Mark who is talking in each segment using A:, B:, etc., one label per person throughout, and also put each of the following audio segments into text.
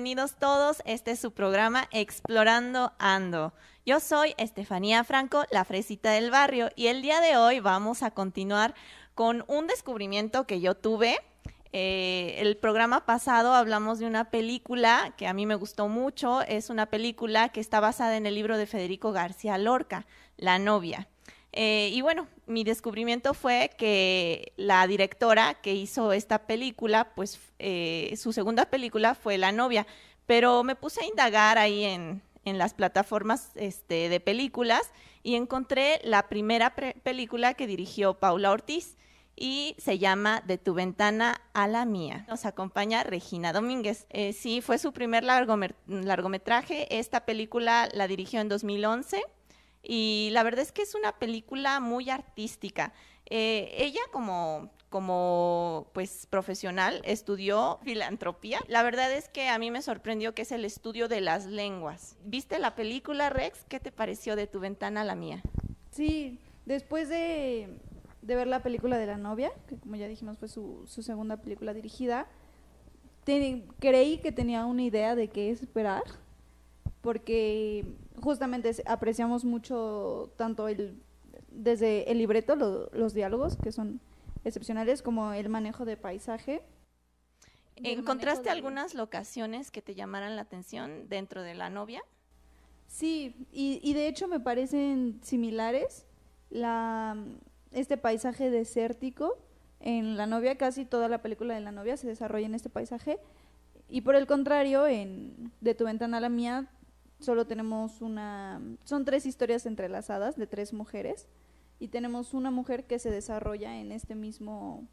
A: bienvenidos todos. Este es su programa Explorando Ando. Yo soy Estefanía Franco, la fresita del barrio, y el día de hoy vamos a continuar con un descubrimiento que yo tuve. Eh, el programa pasado hablamos de una película que a mí me gustó mucho. Es una película que está basada en el libro de Federico García Lorca, La novia. Eh, y bueno, mi descubrimiento fue que la directora que hizo esta película, pues eh, su segunda película fue La novia, pero me puse a indagar ahí en, las plataformas este, de películas y encontré la primera película que dirigió Paula Ortiz y se llama De tu ventana a la mía. Nos acompaña Regina Domínguez. Eh, sí, fue su primer largometraje. Esta película la dirigió en 2011 y la verdad es que es una película muy artística. Eh, ella como, como pues profesional estudió filantropía. La verdad es que a mí me sorprendió que es el estudio de las lenguas. ¿Viste la película, Rex? ¿Qué te pareció de tu ventana a la mía?
B: Sí, después de, de ver la película de la novia, que como ya dijimos fue su, su segunda película dirigida, creí que tenía una idea de qué esperar, porque justamente apreciamos mucho tanto el desde el libreto, los diálogos, que son excepcionales, como el manejo de paisaje.
A: ¿Encontraste algunas locaciones que te llamaran la atención dentro de la novia?
B: Sí, y, y de hecho me parecen similares. La, este paisaje desértico en La novia, casi toda la película de La novia se desarrolla en este paisaje. Y por el contrario, en De tu ventana a la mía, solo tenemos una, son tres historias entrelazadas de tres mujeres y tenemos una mujer que se desarrolla en este mismo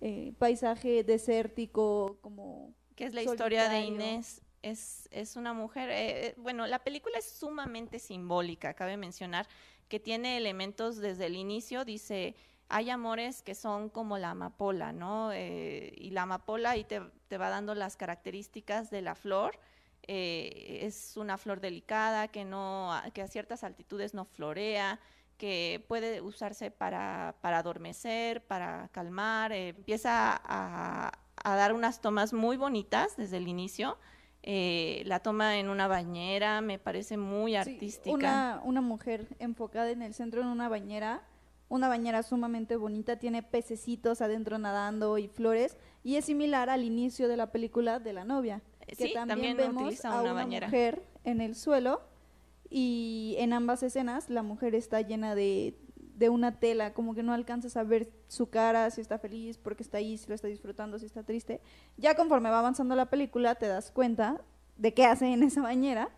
B: eh, paisaje desértico como...
A: Que es la historia de Inés. Es, es una mujer, eh, eh, bueno, la película es sumamente simbólica, cabe mencionar que tiene elementos desde el inicio, dice, hay amores que son como la amapola, ¿no? y la amapola ahí te, te va dando las características de la flor, eh, es una flor delicada que, no, que a ciertas altitudes no florea, que puede usarse para, para adormecer, para calmar, eh, empieza a, dar unas tomas muy bonitas desde el inicio. Eh, la toma en una bañera me parece muy artística.
B: una, una mujer enfocada en el centro en una bañera, una bañera sumamente bonita, tiene pececitos adentro nadando y flores, y es similar al inicio de la película de la novia que también, vemos a una, mujer en el suelo y en ambas escenas la mujer está llena de, de una tela, como que no alcanzas a ver su cara, si está feliz, porque está ahí, si lo está disfrutando, si está triste. Ya conforme va avanzando la película te das cuenta de qué hace en esa bañera.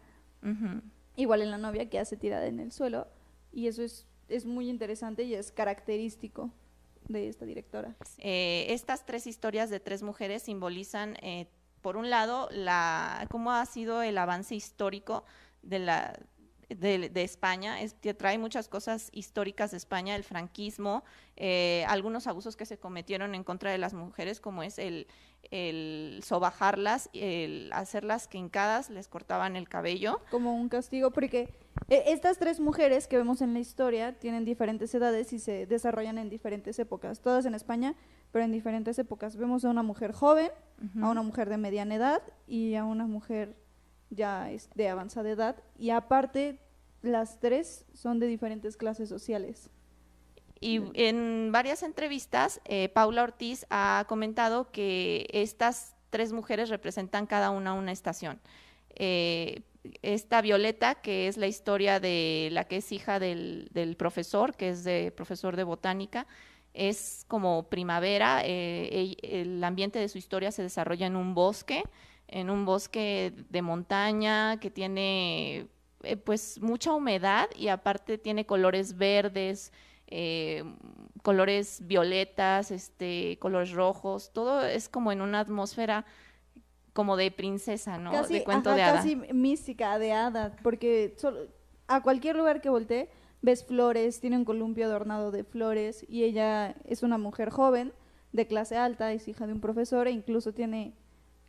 B: Igual en la novia que hace tirada en el suelo. Y eso es, es muy interesante y es característico de esta directora.
A: Eh, estas tres historias de tres mujeres simbolizan eh, por un lado, la, cómo ha sido el avance histórico de, la, de, España, es, que trae muchas cosas históricas de España, el franquismo, eh, algunos abusos que se cometieron en contra de las mujeres, como es el, el sobajarlas, el hacerlas quincadas, les cortaban el cabello.
B: Como un castigo, porque estas tres mujeres que vemos en la historia tienen diferentes edades y se desarrollan en diferentes épocas, todas en España, pero en diferentes épocas. Vemos a una mujer joven, a una mujer de mediana edad y a una mujer ya de avanzada edad. Y aparte, las tres son de diferentes clases sociales.
A: Y en varias entrevistas, eh, Paula Ortiz ha comentado que estas tres mujeres representan cada una una estación. Eh, esta Violeta, que es la historia de la que es hija del, profesor, que es de profesor de botánica, es como primavera, eh, el ambiente de su historia se desarrolla en un bosque, en un bosque de montaña que tiene eh, pues mucha humedad y aparte tiene colores verdes, eh, colores violetas, este, colores rojos, todo es como en una atmósfera como de princesa, ¿no?
B: de
A: cuento
B: de hada. Casi mística, de hada, porque a cualquier lugar que voltee ves flores, tiene un columpio adornado de flores y ella es una mujer joven, de clase alta, es hija de un profesor e incluso tiene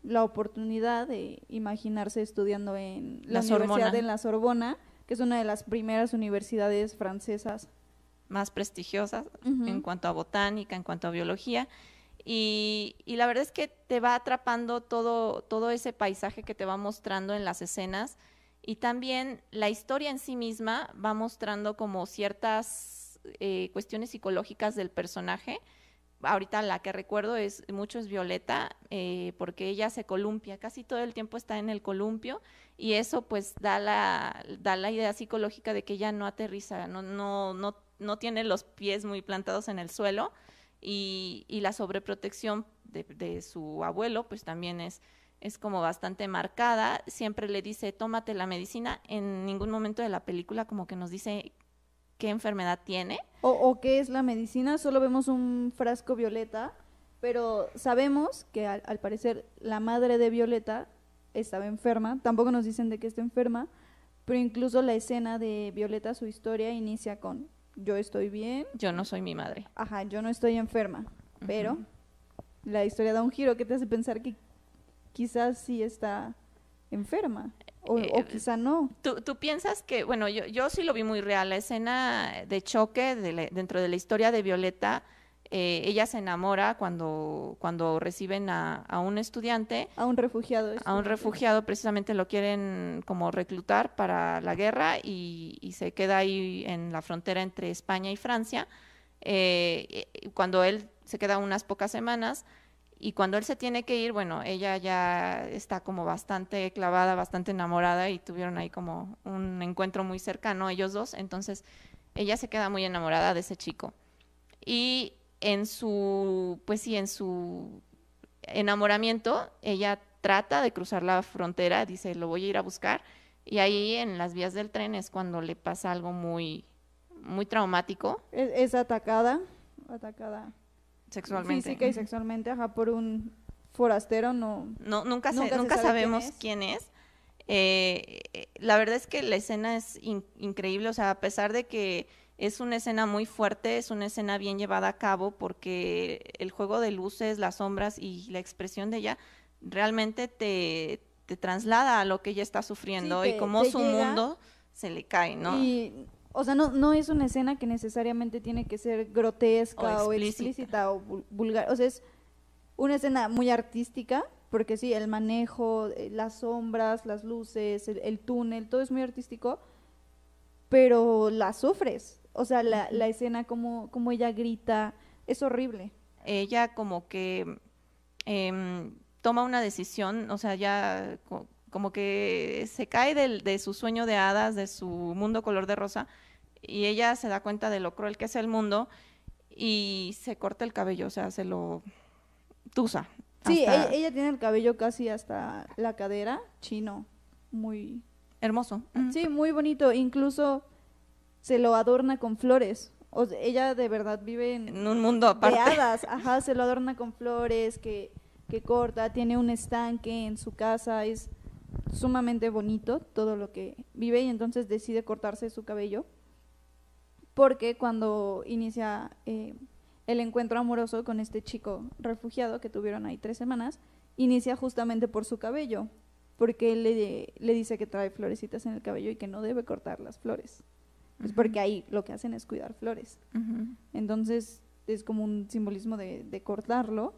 B: la oportunidad de imaginarse estudiando en la, Universidad de la Sorbona, que es una de las primeras universidades francesas
A: más prestigiosas en cuanto a botánica, en cuanto a biología. Y, la verdad es que te va atrapando todo, todo ese paisaje que te va mostrando en las escenas y también la historia en sí misma va mostrando como ciertas eh, cuestiones psicológicas del personaje. Ahorita la que recuerdo es mucho es Violeta, eh, porque ella se columpia, casi todo el tiempo está en el columpio y eso pues da la, da la idea psicológica de que ella no aterriza, no, no, no, no tiene los pies muy plantados en el suelo y, la sobreprotección de, de su abuelo pues también es es como bastante marcada, siempre le dice, tómate la medicina, en ningún momento de la película como que nos dice qué enfermedad tiene.
B: O, qué es la medicina, solo vemos un frasco violeta, pero sabemos que al, al, parecer la madre de Violeta estaba enferma, tampoco nos dicen de qué está enferma, pero incluso la escena de Violeta, su historia, inicia con, yo estoy bien.
A: Yo no soy mi madre.
B: Ajá, yo no estoy enferma, pero la historia da un giro que te hace pensar que quizás sí está enferma. O, eh, quizá no.
A: ¿tú, ¿tú, piensas que, bueno, yo, yo sí lo vi muy real, la escena de choque dentro de la historia de Violeta, eh, ella se enamora cuando, cuando reciben a, a un estudiante.
B: A un refugiado.
A: A un refugiado, precisamente lo quieren como reclutar para la guerra y, y se queda ahí en la frontera entre España y Francia. Eh, cuando él se queda unas pocas semanas, y cuando él se tiene que ir, bueno, ella ya está como bastante clavada, bastante enamorada y tuvieron ahí como un encuentro muy cercano ellos dos, entonces ella se queda muy enamorada de ese chico. Y en su, pues sí, en su enamoramiento, ella trata de cruzar la frontera, dice, lo voy a ir a buscar, y ahí en las vías del tren es cuando le pasa algo muy, muy traumático.
B: Es, es atacada, atacada
A: sexualmente.
B: Física y sexualmente, ajá, por un forastero, no.
A: No, nunca, nunca, sabemos quién es. Eh, la verdad es que la escena es increíble, o sea, a pesar de que es una escena muy fuerte, es una escena bien llevada a cabo porque el juego de luces, las sombras y la expresión de ella realmente te, te traslada a lo que ella está sufriendo y cómo su mundo se le cae, ¿no?
B: Y o sea, no, no es una escena que necesariamente tiene que ser grotesca o explícita o, vulgar. O sea, es una escena muy artística, porque sí, el manejo, eh, las sombras, las luces, el, túnel, todo es muy artístico, pero la sufres. O sea, la, la escena como, como ella grita, es horrible.
A: Ella como que em, toma una decisión, o sea, ya como que se cae de su sueño de hadas, de su mundo color de rosa, y ella se da cuenta de lo cruel que es el mundo y se corta el cabello, o sea, se lo tusa.
B: Sí, ella, tiene el cabello casi hasta la cadera, chino, muy...
A: Hermoso.
B: Sí, muy bonito, incluso se lo adorna con flores. O ella de verdad vive en,
A: un mundo aparte.
B: De hadas, ajá, se lo adorna con flores, que, que corta, tiene un estanque en su casa, es sumamente bonito todo lo que vive y entonces decide cortarse su cabello porque cuando inicia eh, el encuentro amoroso con este chico refugiado que tuvieron ahí tres semanas, inicia justamente por su cabello, porque él le, le dice que trae florecitas en el cabello y que no debe cortar las flores. Es porque ahí lo que hacen es cuidar flores. Entonces es como un simbolismo de, de cortarlo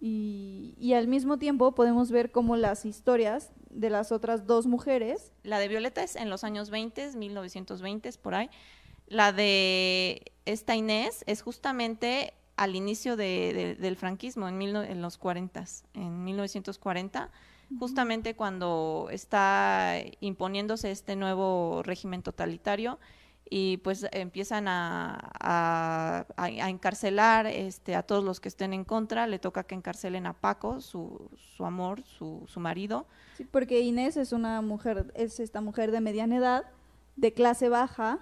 B: y, al mismo tiempo podemos ver cómo las historias de las otras dos mujeres.
A: La de Violeta es en los años 20, 1920, por ahí. La de esta Inés es justamente al inicio del franquismo, en, en los 40, en 1940, justamente cuando está imponiéndose este nuevo régimen totalitario y pues empiezan a, a, encarcelar este, a todos los que estén en contra, le toca que encarcelen a Paco, su, su amor, su, su marido.
B: Sí, porque Inés es una mujer, es esta mujer de mediana edad, de clase baja,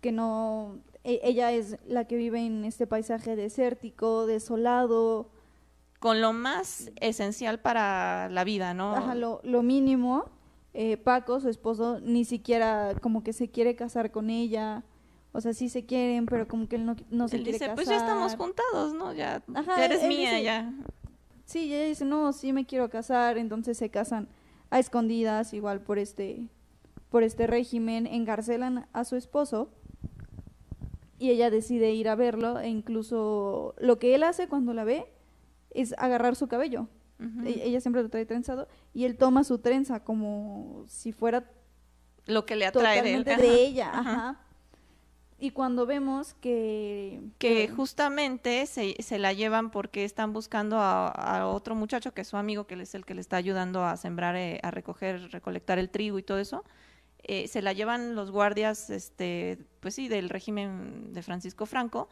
B: que no, e, ella es la que vive en este paisaje desértico, desolado.
A: Con lo más esencial para la vida, ¿no?
B: Ajá, lo, lo mínimo eh, Paco, su esposo, ni siquiera como que se quiere casar con ella. O sea, sí se quieren, pero como que él no, no se quiere dice,
A: Pues ya estamos juntados, ¿no? Ya, eres mía, ya.
B: Sí, ella dice, no, sí me quiero casar. Entonces se casan a escondidas, igual por este, por este régimen. Encarcelan a su esposo. y ella decide ir a verlo e incluso lo que él hace cuando la ve es agarrar su cabello. E- ella siempre lo trae trenzado y él toma su trenza como si fuera
A: lo que le atrae de, él.
B: totalmente
A: Ajá.
B: de ella. Ajá. Y cuando vemos que...
A: que justamente se, se la llevan porque están buscando a, a otro muchacho que es su amigo, que es el que le está ayudando a sembrar, eh, a recoger, recolectar el trigo y todo eso. Eh, se la llevan los guardias, este, pues sí, del régimen de Francisco Franco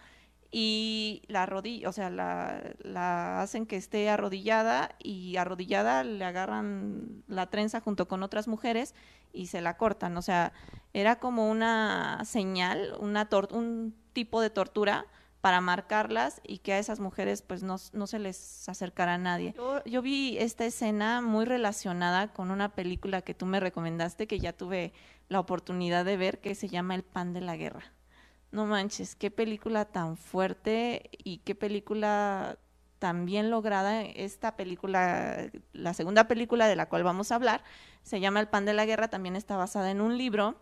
A: y la arrodilla, o sea, la, la hacen que esté arrodillada y arrodillada le agarran la trenza junto con otras mujeres y se la cortan. O sea, era como una señal, una tor- un tipo de tortura para marcarlas y que a esas mujeres pues no, no se les acercara a nadie. Yo, yo vi esta escena muy relacionada con una película que tú me recomendaste que ya tuve la oportunidad de ver que se llama El pan de la guerra. No manches, qué película tan fuerte y qué película tan bien lograda. Esta película, la segunda película de la cual vamos a hablar, se llama El pan de la guerra, también está basada en un libro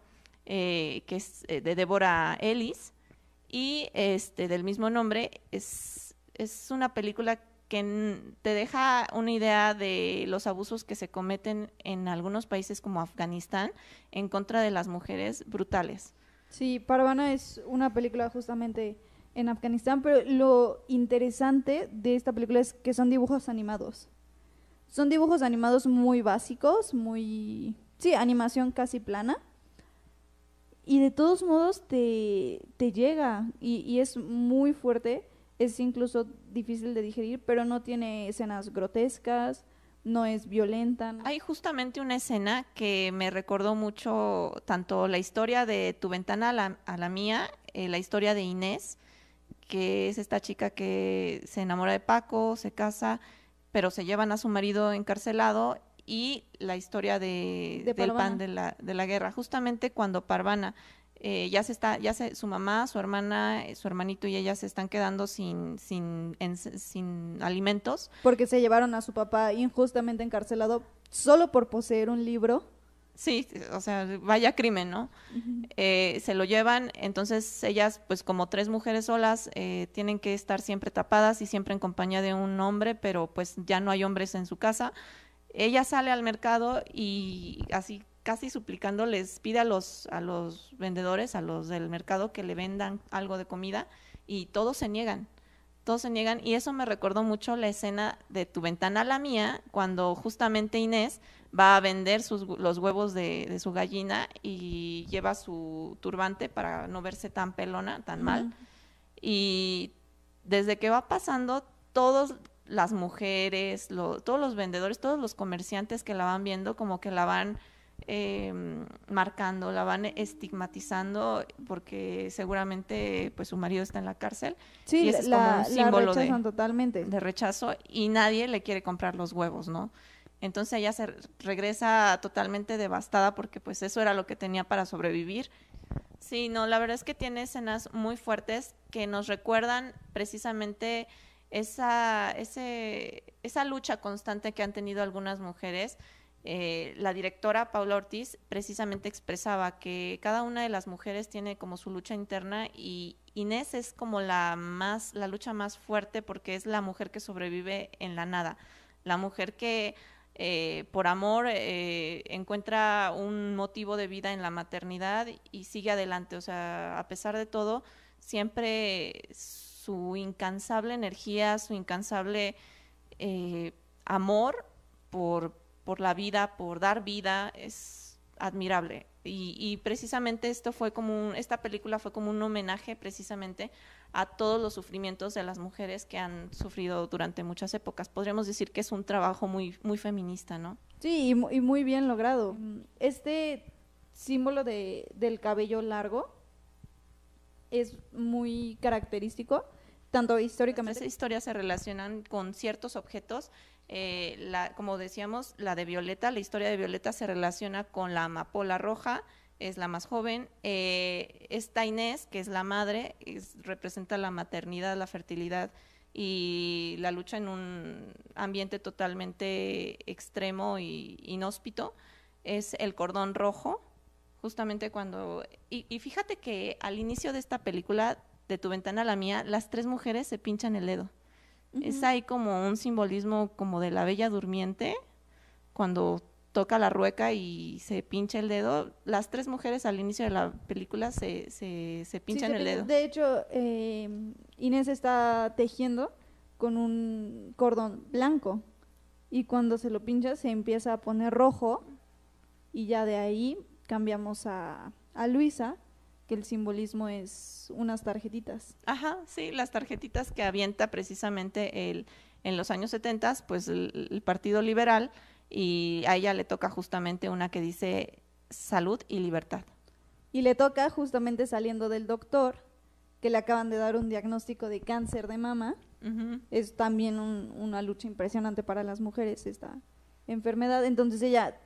A: eh, que es eh, de Débora Ellis y este del mismo nombre. Es, es una película que te deja una idea de los abusos que se cometen en algunos países como Afganistán en contra de las mujeres brutales.
B: Sí, Parvana es una película justamente en Afganistán, pero lo interesante de esta película es que son dibujos animados. Son dibujos animados muy básicos, muy... Sí, animación casi plana. Y de todos modos te, te llega y, y es muy fuerte, es incluso difícil de digerir, pero no tiene escenas grotescas, no es violenta.
A: Hay justamente una escena que me recordó mucho tanto la historia de tu ventana a la, a la mía, eh, la historia de Inés, que es esta chica que se enamora de Paco, se casa, pero se llevan a su marido encarcelado y la historia de,
B: De
A: del pan de la, de la guerra. Justamente cuando Parvana eh, ya se está, ya se, su mamá, su hermana, eh, su hermanito y ella se están quedando sin, sin, en- sin alimentos.
B: Porque se llevaron a su papá injustamente encarcelado solo por poseer un libro.
A: Sí, o sea, vaya crimen, ¿no? Eh, se lo llevan, entonces ellas, pues como tres mujeres solas, eh, tienen que estar siempre tapadas y siempre en compañía de un hombre, pero pues ya no hay hombres en su casa. Ella sale al mercado y así casi suplicando les pide a los, a los vendedores, a los del mercado que le vendan algo de comida y todos se niegan. Todos se niegan y eso me recordó mucho la escena de tu ventana a la mía, cuando justamente Inés va a vender sus, los huevos de, de su gallina y lleva su turbante para no verse tan pelona, tan mal. Y desde que va pasando, todas las mujeres, lo- todos los vendedores, todos los comerciantes que la van viendo, como que la van eh, marcando, la van estigmatizando, porque seguramente pues su marido está en la cárcel
B: Sí,
A: Y ese es
B: la,
A: como un
B: la
A: símbolo de-
B: rechazan totalmente.
A: de rechazo y nadie le quiere comprar los huevos, ¿no? Entonces ella se re- regresa totalmente devastada porque pues eso era lo que tenía para sobrevivir. Sí, no, la verdad es que tiene escenas muy fuertes que nos recuerdan precisamente esa, ese, esa lucha constante que han tenido algunas mujeres. Eh, la directora Paula Ortiz precisamente expresaba que cada una de las mujeres tiene como su lucha interna y Inés es como la más, la lucha más fuerte porque es la mujer que sobrevive en la nada, la mujer que eh, por amor eh, encuentra un motivo de vida en la maternidad y sigue adelante. O sea, a pesar de todo, siempre su incansable energía, su incansable amor por, por la vida, por dar vida, es admirable. Y, y precisamente esto fue como un- esta película fue como un homenaje precisamente a todos los sufrimientos de las mujeres que han sufrido durante muchas épocas. Podríamos decir que es un trabajo muy, muy feminista, ¿no?
B: Sí, y, mu- y muy bien logrado. Este símbolo de, del cabello largo es muy característico, tanto
A: Las
B: históricamente.
A: historias se relacionan con ciertos objetos. Eh, la, como decíamos, la de Violeta, la historia de Violeta se relaciona con la amapola roja, es la más joven. Eh, esta Inés, que es la madre, es- representa la maternidad, la fertilidad y la lucha en un ambiente totalmente extremo y inhóspito. Es el cordón rojo, justamente cuando... Y, y fíjate que al inicio de esta película de tu ventana a la mía, las tres mujeres se pinchan el dedo. Es ahí como un simbolismo como de la bella durmiente, cuando toca la rueca y se pincha el dedo. Las tres mujeres al inicio de la película se, se, se pinchan el dedo.
B: De hecho, eh, Inés está tejiendo con un cordón blanco y cuando se lo pincha se empieza a poner rojo y ya de ahí cambiamos a, a Luisa que el simbolismo es unas tarjetitas.
A: Ajá, sí, las tarjetitas que avienta precisamente el, en los años 70, pues el, Partido Liberal, y a ella le toca justamente una que dice salud y libertad.
B: Y le toca justamente saliendo del doctor, que le acaban de dar un diagnóstico de cáncer de mama. Es también una lucha impresionante para las mujeres esta enfermedad. Entonces ella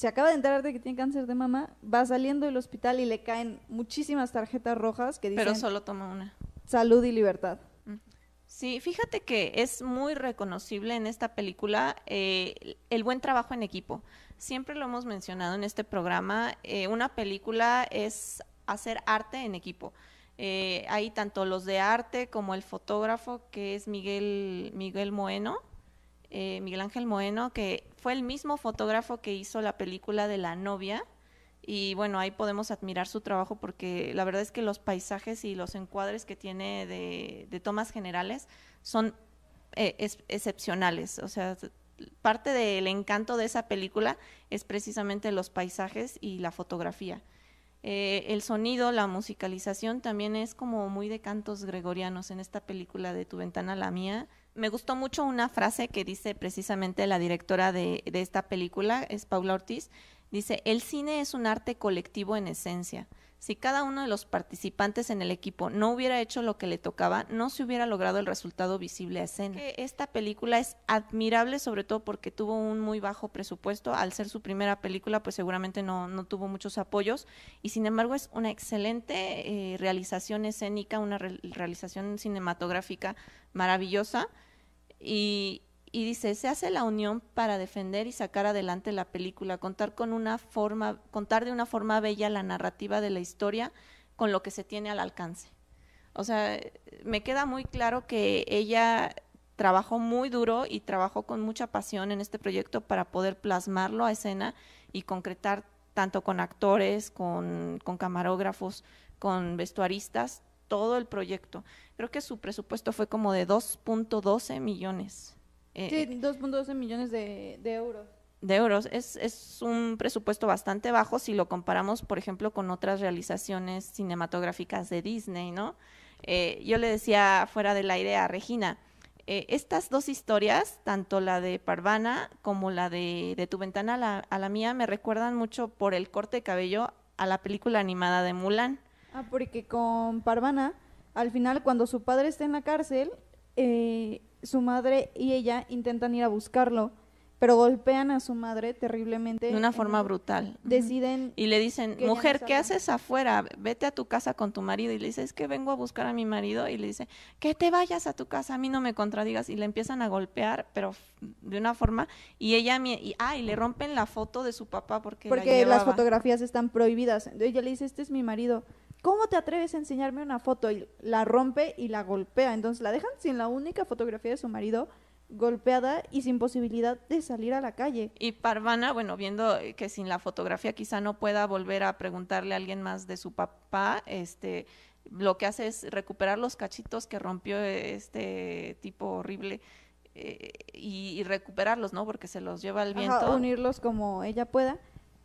B: se acaba de enterar de que tiene cáncer de mama, va saliendo del hospital y le caen muchísimas tarjetas rojas que dicen...
A: Pero solo toma una.
B: Salud y libertad.
A: Sí, fíjate que es muy reconocible en esta película eh, el buen trabajo en equipo. Siempre lo hemos mencionado en este programa, eh, una película es hacer arte en equipo. Eh, hay tanto los de arte como el fotógrafo, que es Miguel, Miguel Moeno, eh, Miguel Ángel Moeno, que fue el mismo fotógrafo que hizo la película de La novia. Y bueno, ahí podemos admirar su trabajo porque la verdad es que los paisajes y los encuadres que tiene de, tomas generales son eh, excepcionales. O sea, parte del encanto de esa película es precisamente los paisajes y la fotografía. Eh, el sonido, la musicalización también es como muy de cantos gregorianos en esta película de Tu ventana la mía me gustó mucho una frase que dice precisamente la directora de, de, esta película, es Paula Ortiz, dice, el cine es un arte colectivo en esencia. Si cada uno de los participantes en el equipo no hubiera hecho lo que le tocaba, no se hubiera logrado el resultado visible a escena. Esta película es admirable sobre todo porque tuvo un muy bajo presupuesto. Al ser su primera película, pues seguramente no, no tuvo muchos apoyos y sin embargo es una excelente eh, realización escénica, una realización cinematográfica maravillosa y, y dice, se hace la unión para defender y sacar adelante la película, contar con una forma, contar de una forma bella la narrativa de la historia con lo que se tiene al alcance. O sea, me queda muy claro que ella trabajó muy duro y trabajó con mucha pasión en este proyecto para poder plasmarlo a escena y concretar tanto con actores, con, con camarógrafos, con vestuaristas, todo el proyecto. Creo que su presupuesto fue como de 2.12 millones
B: sí, 2.12 millones de, euros.
A: De euros. Es, es un presupuesto bastante bajo si lo comparamos, por ejemplo, con otras realizaciones cinematográficas de Disney, ¿no? Eh, yo le decía fuera del aire a Regina, eh, estas dos historias, tanto la de Parvana como la de, de Tu ventana a la, a la, mía, me recuerdan mucho por el corte de cabello a la película animada de Mulan.
B: Ah, porque con Parvana, al final, cuando su padre está en la cárcel, eh, su madre y ella intentan ir a buscarlo, pero golpean a su madre terriblemente.
A: De una forma brutal.
B: Deciden.
A: Y le dicen, mujer, ¿qué haces afuera? Vete a tu casa con tu marido. Y le dice, es que vengo a buscar a mi marido. Y le dice, que te vayas a tu casa, a mí no me contradigas. Y le empiezan a golpear, pero de una forma. Y ella, y, ah, y le rompen la foto de su papá porque.
B: Porque las fotografías están prohibidas. Ella le dice, este es mi marido. ¿Cómo te atreves a enseñarme una foto? Y la rompe y la golpea. Entonces la dejan sin la única fotografía de su marido golpeada y sin posibilidad de salir a la calle.
A: Y Parvana, bueno, viendo que sin la fotografía quizá no pueda volver a preguntarle a alguien más de su papá, este lo que hace es recuperar los cachitos que rompió este tipo horrible eh, y, recuperarlos, ¿no? Porque se los lleva el viento.
B: unirlos como ella pueda.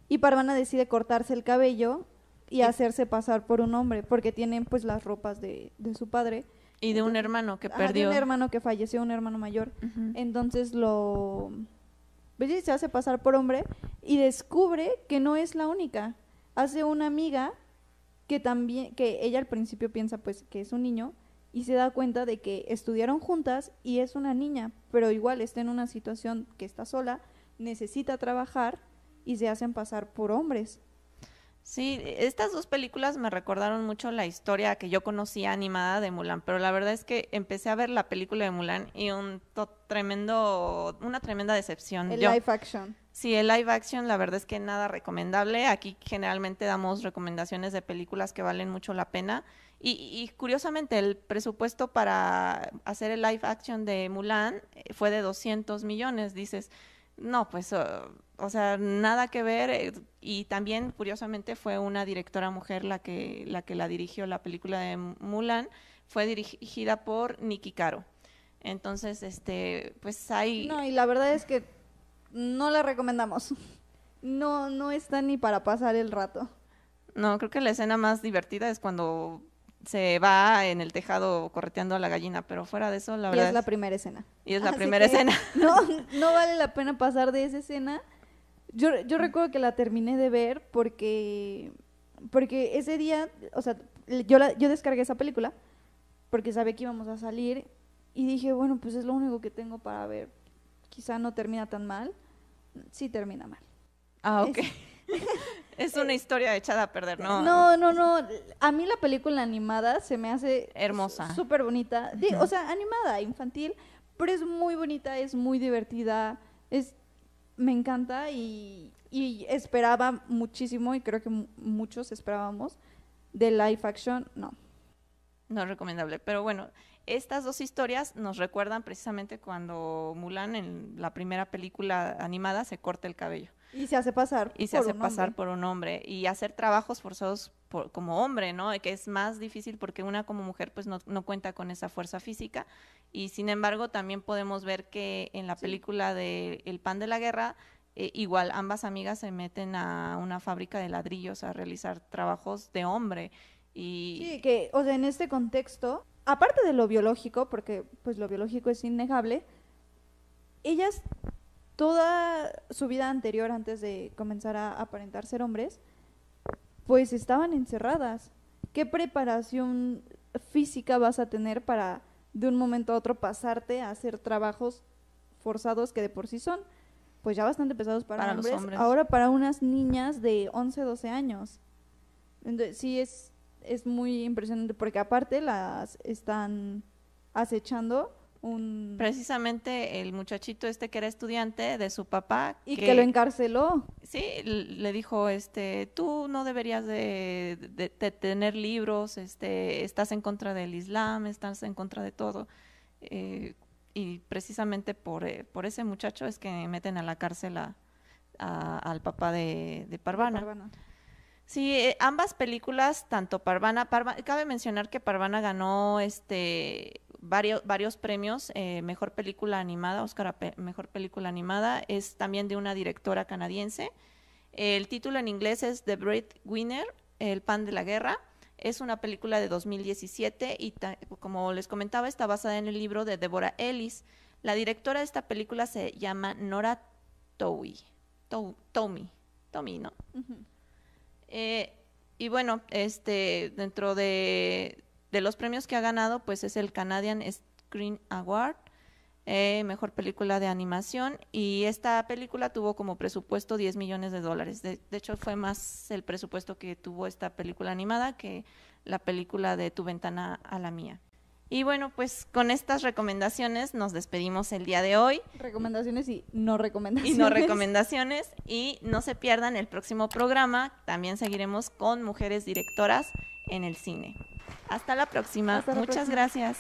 B: Y Parvana decide cortarse el cabello y hacerse pasar por un hombre, porque tienen pues las ropas de, su padre.
A: Y de un hermano que perdió.
B: de un hermano que falleció, un hermano mayor. Entonces lo... Pues se hace pasar por hombre y descubre que no es la única. Hace una amiga que también, que ella al principio piensa pues que es un niño y se da cuenta de que estudiaron juntas y es una niña, pero igual está en una situación que está sola, necesita trabajar y se hacen pasar por hombres.
A: Sí, estas dos películas me recordaron mucho la historia que yo conocía animada de Mulan, pero la verdad es que empecé a ver la película de Mulan y un tremendo, una tremenda decepción.
B: El live action.
A: Sí, el live action la verdad es que nada recomendable. Aquí generalmente damos recomendaciones de películas que valen mucho la pena. Y, curiosamente, el presupuesto para hacer el live action de Mulan eh, fue de 200 millones. Dices, no, pues, o sea, nada que ver. Eh, y también, curiosamente, fue una directora mujer la que la, que la dirigió la película de Mulan. Fue dirigida por Nikki Caro. Entonces, este, pues hay...
B: No, y la verdad es que no la recomendamos. No, no está ni para pasar el rato.
A: No, creo que la escena más divertida es cuando se va en el tejado correteando a la gallina, pero fuera de eso, la verdad.
B: Y es la primera escena.
A: Y es la primera escena.
B: No, no vale la pena pasar de esa escena. Yo, yo recuerdo que la terminé de ver porque, porque ese día, o sea, yo, la, yo descargué esa película porque sabía que íbamos a salir y dije, bueno, pues es lo único que tengo para ver. Quizá no termina tan mal sí termina mal.
A: Ah, ok. Es, una historia echada a perder, ¿no?
B: No, no, no. A mí la película animada se me hace
A: hermosa.
B: Súper bonita. O sea, animada, infantil, pero es muy bonita, es muy divertida. Es, me encanta y, y esperaba muchísimo, y creo que muchos esperábamos, de live action, no.
A: No es recomendable, pero bueno, estas dos historias nos recuerdan precisamente cuando Mulan en la primera película animada se corta el cabello.
B: Y se hace pasar.
A: Y se hace pasar por un hombre. Y hacer trabajos forzados como hombre, ¿no? Que es más difícil porque una como mujer pues no, cuenta con esa fuerza física. Y sin embargo también podemos ver que en la película de El pan de la guerra, eh, igual ambas amigas se meten a una fábrica de ladrillos a realizar trabajos de hombre. Y...
B: Sí, que, o sea, en este contexto, aparte de lo biológico, porque pues lo biológico es innegable, ellas toda su vida anterior, antes de comenzar a aparentar ser hombres, pues estaban encerradas. ¿Qué preparación física vas a tener para de un momento a otro pasarte a hacer trabajos forzados que de por sí son pues ya bastante pesados para, hombres, los hombres, ahora para unas niñas de 11, 12 años. Entonces, sí es es muy impresionante porque aparte las están acechando un...
A: Precisamente el muchachito este que era estudiante de su papá.
B: Y que, lo encarceló.
A: Sí, le dijo, este, tú no deberías de, tener libros, este, estás en contra del Islam, estás en contra de todo. Eh, y precisamente por, eh, por ese muchacho es que meten a la cárcel a, al papá de, de Parvana. Sí, eh, ambas películas, tanto Parvana, cabe mencionar que Parvana ganó este varios, varios premios, eh, mejor película animada, Oscar mejor película animada, es también de una directora canadiense. El título en inglés es The Winner, El pan de la guerra. Es una película de 2017 y como les comentaba está basada en el libro de Deborah Ellis. La directora de esta película se llama Nora Towie. Tommy, Tommy, ¿no? Eh, y bueno, este, dentro de, los premios que ha ganado, pues es el Canadian Screen Award, eh, mejor película de animación, y esta película tuvo como presupuesto 10 millones de dólares. De, de, hecho, fue más el presupuesto que tuvo esta película animada que la película de Tu ventana a la mía. Y bueno, pues con estas recomendaciones nos despedimos el día de hoy.
B: Recomendaciones y no recomendaciones.
A: Y no recomendaciones. Y no se pierdan el próximo programa. También seguiremos con mujeres directoras en el cine. Hasta la próxima. Muchas gracias.